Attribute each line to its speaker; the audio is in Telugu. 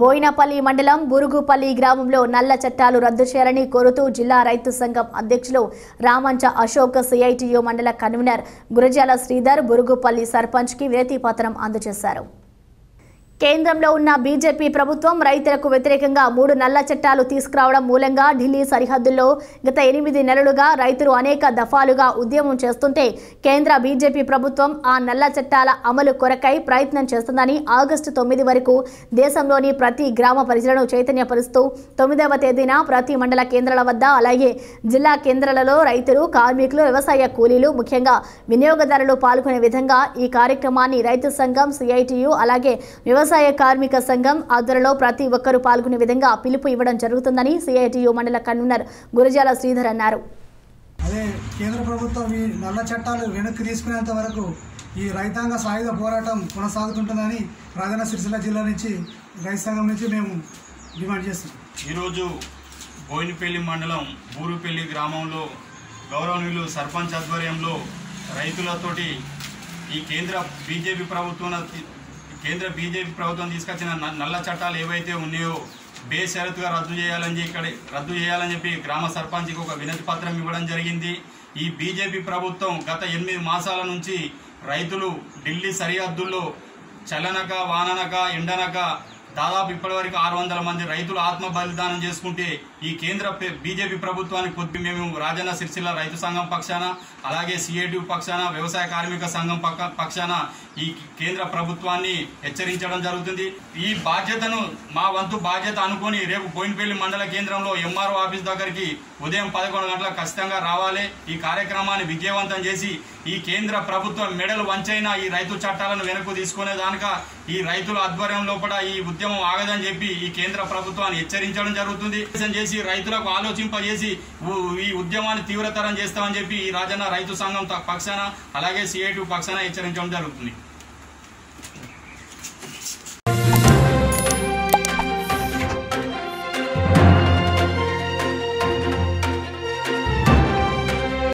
Speaker 1: బోయినపల్లి మండలం బురుగుపల్లి గ్రామంలో నల్ల చట్టాలు రద్దు చేయాలని కోరుతూ జిల్లా రైతు సంఘం అధ్యక్షులు రామంచ అశోక్ సిఐటియు మండల కన్వీనర్ గురజాల శ్రీధర్ బురుగుపల్లి సర్పంచ్కి వినతి పత్రం అందజేశారు. కేంద్రంలో ఉన్న బీజేపీ ప్రభుత్వం రైతులకు వ్యతిరేకంగా మూడు నల్ల చట్టాలు తీసుకురావడం మూలంగా ఢిల్లీ సరిహద్దుల్లో గత ఎనిమిది నెలలుగా రైతులు అనేక దఫాలుగా ఉద్యమం చేస్తుంటే కేంద్ర బీజేపీ ప్రభుత్వం ఆ నల్ల చట్టాల అమలు కొరకై ప్రయత్నం చేస్తుందని ఆగస్టు తొమ్మిది వరకు దేశంలోని ప్రతి గ్రామ ప్రజలను చైతన్యపరుస్తూ తొమ్మిదవ తేదీన ప్రతి మండల కేంద్రాల వద్ద అలాగే జిల్లా కేంద్రాలలో రైతులు కార్మికులు వ్యవసాయ కూలీలు ముఖ్యంగా వినియోగదారులు పాల్గొనే విధంగా ఈ కార్యక్రమాన్ని రైతు సంఘం సిఐటియు అలాగే వ్యవసాయ కార్మిక సంఘం ఆధ్వర్యంలో ప్రతి ఒక్కరూ పాల్గొనే విధంగా పిలుపు ఇవ్వడం జరుగుతుందని సిఐటియు మండల కన్వీనర్ గురజాల శ్రీధర్ అన్నారు.
Speaker 2: అదే కేంద్ర ప్రభుత్వం ఈ నల్ల చట్టాలు వెనక్కి తీసుకునేంత వరకు ఈ రైతాంగ సాయుధ పోరాటం కొనసాగుతుంటుందని రాజన్న సిరిసిల్ల జిల్లా నుంచి రైతు సంఘం నుంచి మేము డిమాండ్ చేస్తున్నాం.
Speaker 3: ఈరోజు బోయినపల్లి మండలం బూరుపల్లి గ్రామంలో గౌరవనీయులు సర్పంచ్ ఆధ్వర్యంలో రైతులతోటి ఈ కేంద్ర బీజేపీ ప్రభుత్వం కేంద్ర బీజేపీ ప్రభుత్వం తీసుకొచ్చిన న- నల్ల చట్టాలు ఏవైతే ఉన్నాయో బేషరతుగా రద్దు చేయాలని ఇక్కడ రద్దు చేయాలని చెప్పి గ్రామ సర్పంచ్కి ఒక వినతి పత్రం ఇవ్వడం జరిగింది. ఈ బీజేపీ ప్రభుత్వం గత ఎనిమిది మాసాల నుంచి రైతులు ఢిల్లీ సరిహద్దుల్లో చలనక వాననక ఎండనక దాదాపు ఇప్పటివరకు ఆరు వందల మంది రైతులు ఆత్మ బలిదానం చేసుకుంటే ఈ కేంద్ర బీజేపీ ప్రభుత్వానికి కొద్ది మేము రాజన్న సిరిసిల్ల రైతు సంఘం పక్షాన అలాగే సిఐటి పక్షాన వ్యవసాయ కార్మిక సంఘం పక్క పక్షాన ఈ కేంద్ర ప్రభుత్వాన్ని హెచ్చరించడం జరుగుతుంది. ఈ బాధ్యతను మా వంతు బాధ్యత అనుకొని రేపు బోయినపల్లి మండల కేంద్రంలో ఎంఆర్ఓ ఆఫీస్ దగ్గరికి ఉదయం పదకొండు గంటలకు ఖచ్చితంగా రావాలి. ఈ కార్యక్రమాన్ని విజయవంతం చేసి ఈ కేంద్ర ప్రభుత్వం మెడలు వంచైన ఈ రైతు చట్టాలను వెనక్కు తీసుకునే దానిక ఈ రైతుల ఆధ్వర్యం లోపల ఈ ఉద్యమం ఉద్యమం ఆగదని చెప్పి ఈ కేంద్ర ప్రభుత్వాన్ని హెచ్చరించడం జరుగుతుంది. చేసి రైతులకు ఆలోచింపజేసి ఈ ఉద్యమాన్ని తీవ్రతరం చేస్తామని చెప్పి ఈ రాజన్న రైతు సంఘం పక్షాన అలాగే సిఐటి పక్షాన హెచ్చరించడం జరుగుతుంది.